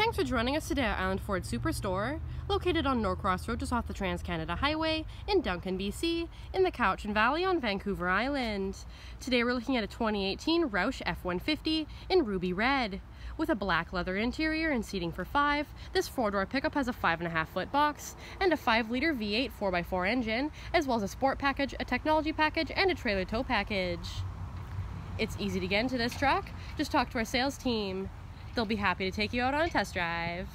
Thanks for joining us today at Island Ford Superstore, located on Norcross Road just off the Trans-Canada Highway in Duncan, BC, in the Cowichan Valley on Vancouver Island. Today we're looking at a 2018 Roush F-150 in ruby red. With a black leather interior and seating for five, this four-door pickup has a five and a half foot box and a five liter V8 4x4 engine, as well as a sport package, a technology package, and a trailer tow package. It's easy to get into this truck. Just talk to our sales team. They'll be happy to take you out on a test drive.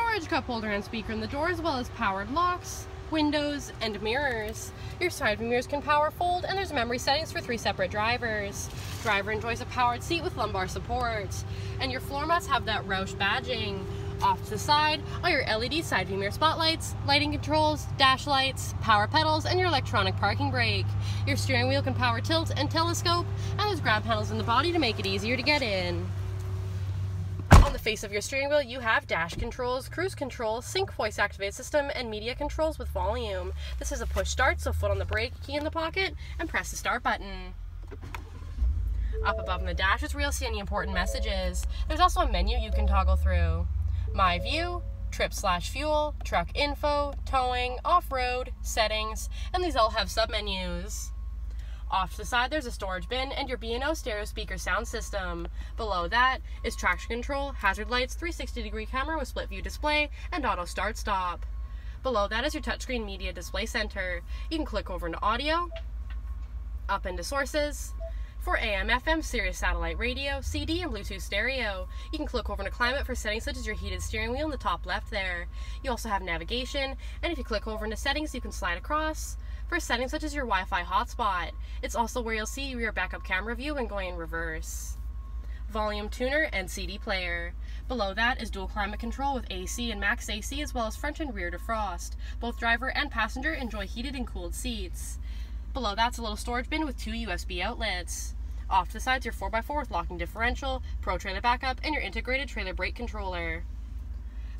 Storage cup holder and speaker in the door as well as powered locks, windows, and mirrors. Your side view mirrors can power fold and there's memory settings for three separate drivers. Driver enjoys a powered seat with lumbar support. And your floor mats have that Roush badging. Off to the side are your LED side view mirror spotlights, lighting controls, dash lights, power pedals, and your electronic parking brake. Your steering wheel can power tilt and telescope, and there's grab panels in the body to make it easier to get in. On the face of your steering wheel, you have dash controls, cruise control, sync voice activated system, and media controls with volume. This is a push start, so foot on the brake, key in the pocket, and press the start button. Up above in the dash is where you'll see any important messages. There's also a menu you can toggle through. My View, Trip slash Fuel, Truck Info, Towing, Off-Road, Settings, and these all have submenus. Off to the side there's a storage bin and your B&O stereo speaker sound system. Below that is traction control, hazard lights, 360 degree camera with split view display, and auto start stop. Below that is your touchscreen media display center. You can click over into audio, up into sources, for AM, FM, Sirius satellite radio, CD, and Bluetooth stereo. You can click over into climate for settings such as your heated steering wheel in the top left there. You also have navigation, and if you click over into settings, you can slide across for settings such as your Wi-Fi hotspot. It's also where you'll see your backup camera view when going in reverse. Volume tuner and CD player. Below that is dual climate control with AC and max AC as well as front and rear defrost. Both driver and passenger enjoy heated and cooled seats. Below that's a little storage bin with two USB outlets. Off to the sides, your 4x4 with locking differential, pro trailer backup, and your integrated trailer brake controller.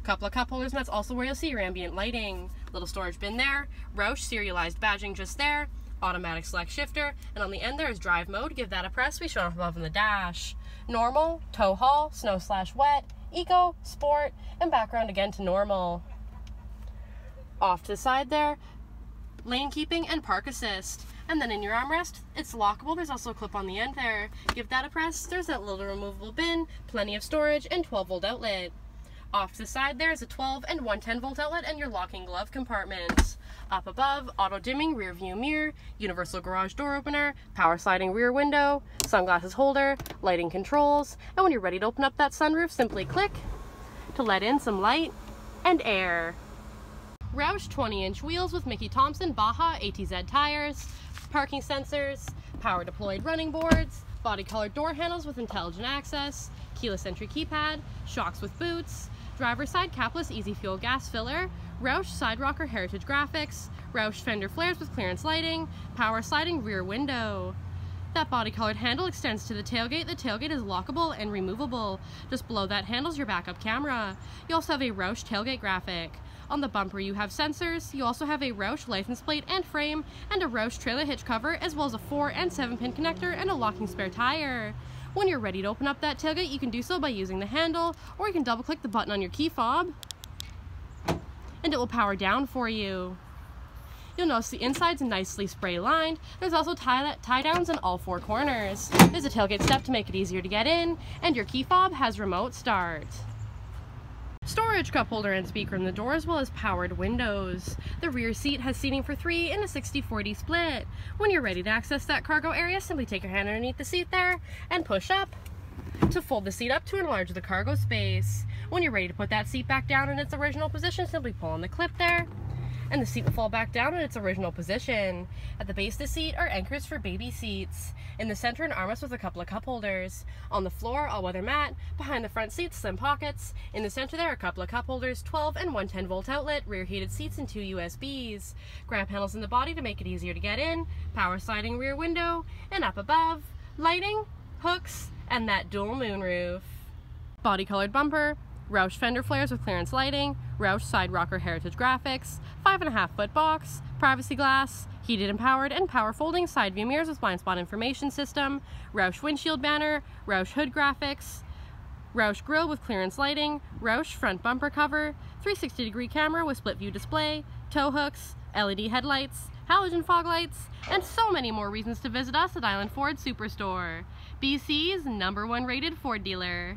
Couple of cup holders, and that's also where you'll see your ambient lighting. Little storage bin there, Roush serialized badging just there, automatic select shifter, and on the end there is drive mode. Give that a press, we show off above in the dash. Normal, tow haul, snow slash wet, eco, sport, and background again to normal. Off to the side there, lane keeping, and park assist. And then in your armrest, it's lockable. There's also a clip on the end there. Give that a press. There's that little removable bin, plenty of storage, and 12 volt outlet. Off to the side there is a 12 and 110 volt outlet and your locking glove compartment. Up above, auto dimming rear view mirror, universal garage door opener, power sliding rear window, sunglasses holder, lighting controls, and when you're ready to open up that sunroof, simply click to let in some light and air. Roush 20 inch wheels with Mickey Thompson Baja ATZ tires, parking sensors, power deployed running boards, body colored door handles with intelligent access, keyless entry keypad, shocks with boots, driver side capless easy fuel gas filler, Roush side rocker heritage graphics, Roush fender flares with clearance lighting, power sliding rear window. That body colored handle extends to the tailgate. The tailgate is lockable and removable. Just below that handle is your backup camera. You also have a Roush tailgate graphic. On the bumper you have sensors, you also have a Roush license plate and frame, and a Roush trailer hitch cover, as well as a 4 and 7 pin connector and a locking spare tire. When you're ready to open up that tailgate, you can do so by using the handle, or you can double click the button on your key fob, and it will power down for you. You'll notice the inside's nicely spray lined. There's also tie, tie downs in all four corners. There's a tailgate step to make it easier to get in, and your key fob has remote start. Storage cup holder and speaker in the door as well as powered windows. The rear seat has seating for three in a 60-40 split. When you're ready to access that cargo area, simply take your hand underneath the seat there and push up to fold the seat up to enlarge the cargo space. When you're ready to put that seat back down in its original position, simply pull on the clip there and the seat will fall back down in its original position. At the base of the seat are anchors for baby seats. In the center, an armrest with a couple of cup holders. On the floor, all-weather mat. Behind the front seats, slim pockets. In the center there are a couple of cup holders, 12 and 110 volt outlet, rear heated seats, and two USBs. Grab panels in the body to make it easier to get in, power sliding rear window, and up above, lighting, hooks, and that dual moonroof. Body colored bumper, Roush fender flares with clearance lighting, Roush side rocker heritage graphics, 5.5 foot box, privacy glass, heated and powered and power folding side view mirrors with blind spot information system, Roush windshield banner, Roush hood graphics, Roush grille with clearance lighting, Roush front bumper cover, 360 degree camera with split view display, tow hooks, LED headlights, halogen fog lights, and so many more reasons to visit us at Island Ford Superstore, BC's number one rated Ford dealer.